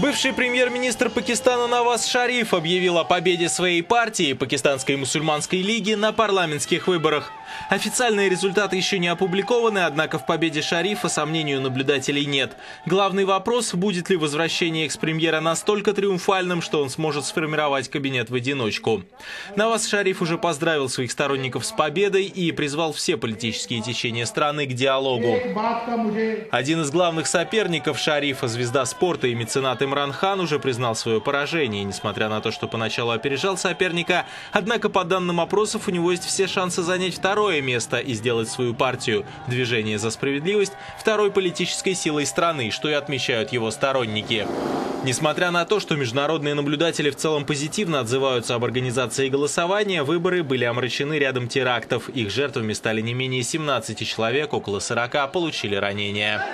Бывший премьер-министр Пакистана Наваз Шариф объявил о победе своей партии, Пакистанской мусульманской лиги, на парламентских выборах. Официальные результаты еще не опубликованы, однако в победе Шарифа сомнению наблюдателей нет. Главный вопрос, будет ли возвращение экс-премьера настолько триумфальным, что он сможет сформировать кабинет в одиночку. Наваз Шариф уже поздравил своих сторонников с победой и призвал все политические течения страны к диалогу. Один из главных соперников Шарифа, звезда спорта и меценат Имран Хан уже признал свое поражение, несмотря на то, что поначалу опережал соперника. Однако, по данным опросов, у него есть все шансы занять второе место и сделать свою партию «Движение за справедливость» второй политической силой страны, что и отмечают его сторонники. Несмотря на то, что международные наблюдатели в целом позитивно отзываются об организации голосования, выборы были омрачены рядом терактов. Их жертвами стали не менее 17 человек, около 40 получили ранения.